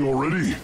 Already?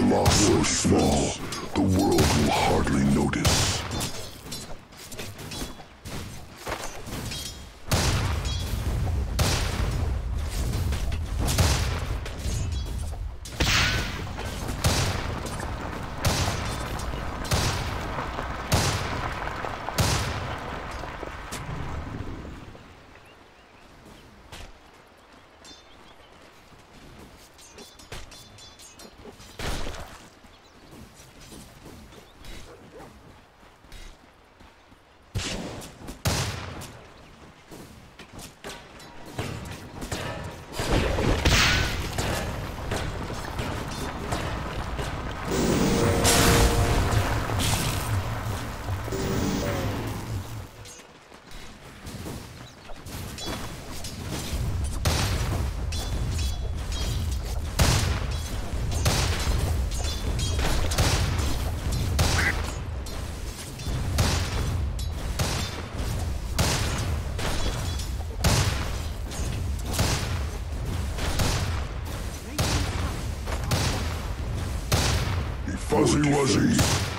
A loss so small, the world will hardly notice. Fuzzy Wuzzy.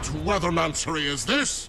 What weathermancery is this?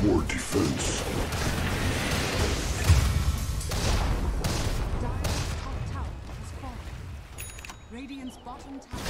For defense. Radiant's bottom tower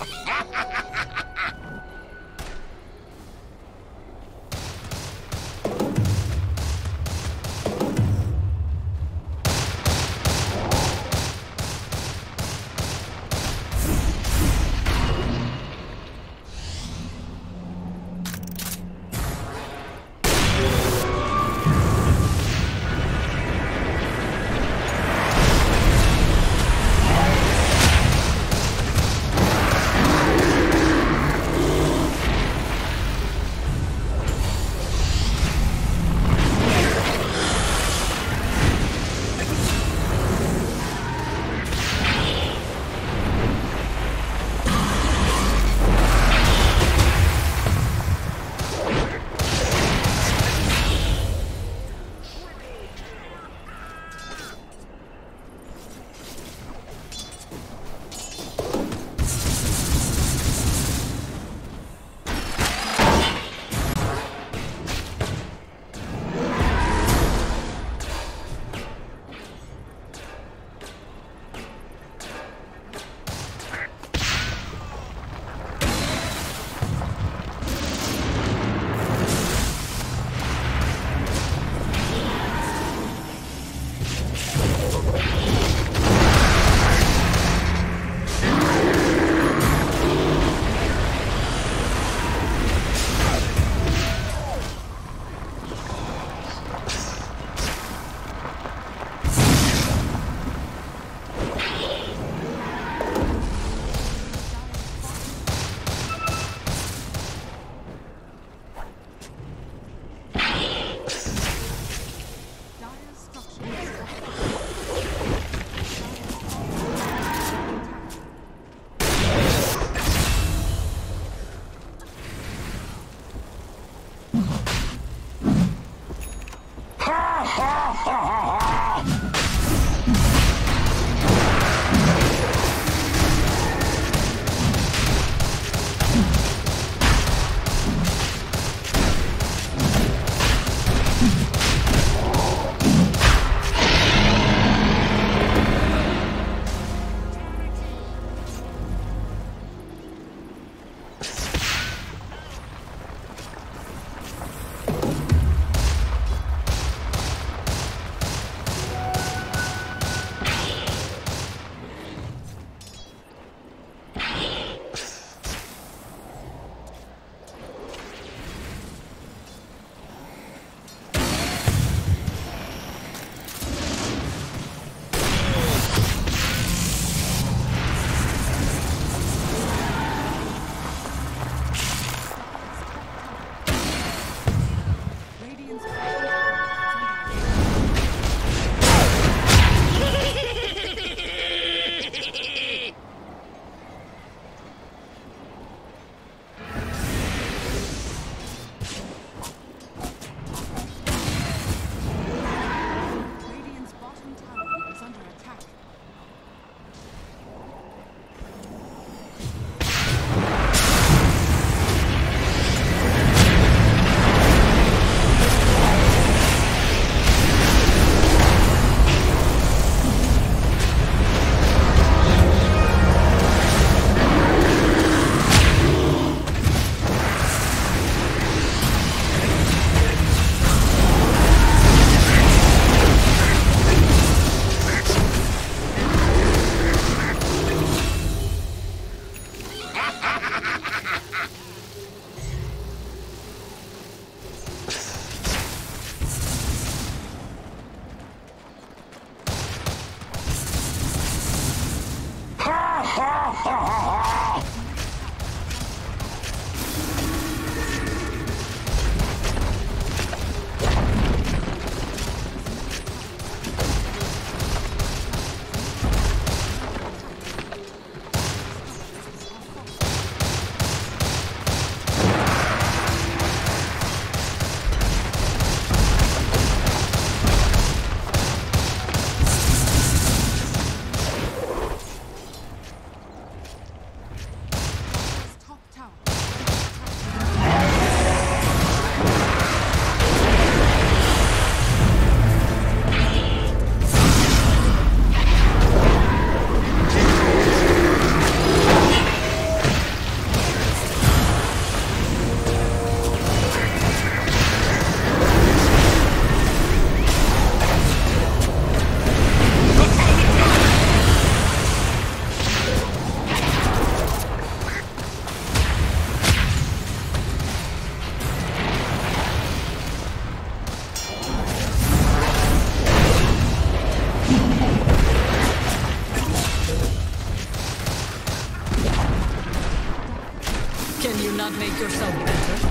not make yourself better?